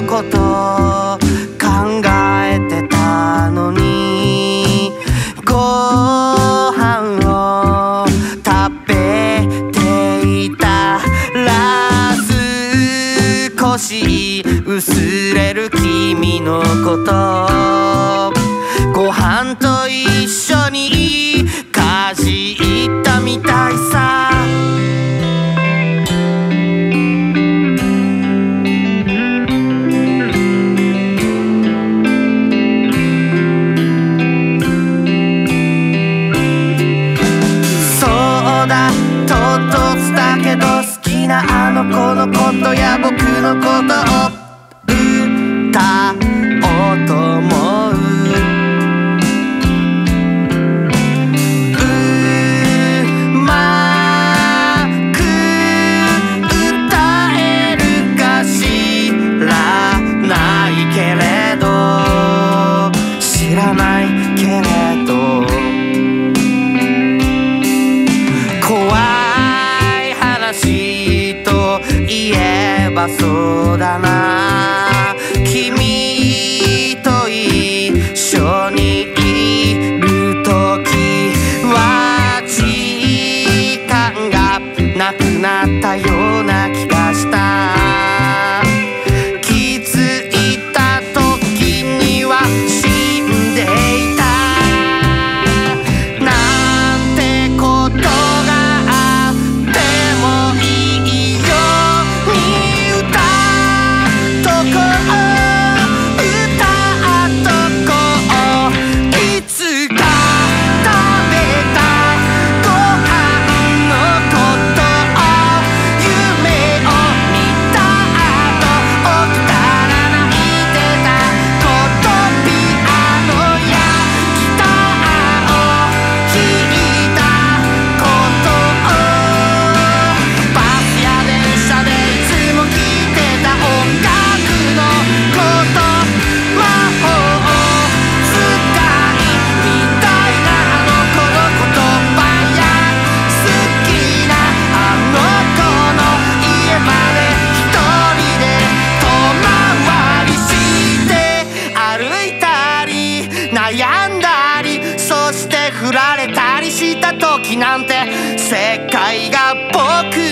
のこと考えてたのにご飯を食べていたら少し薄れる君のこと。なあの子のことや僕のことを歌おうと思う。ばそうだな。君と一緒にいる時は時間がなくなったよ。悩んだりそして振られたりした時なんて世界が僕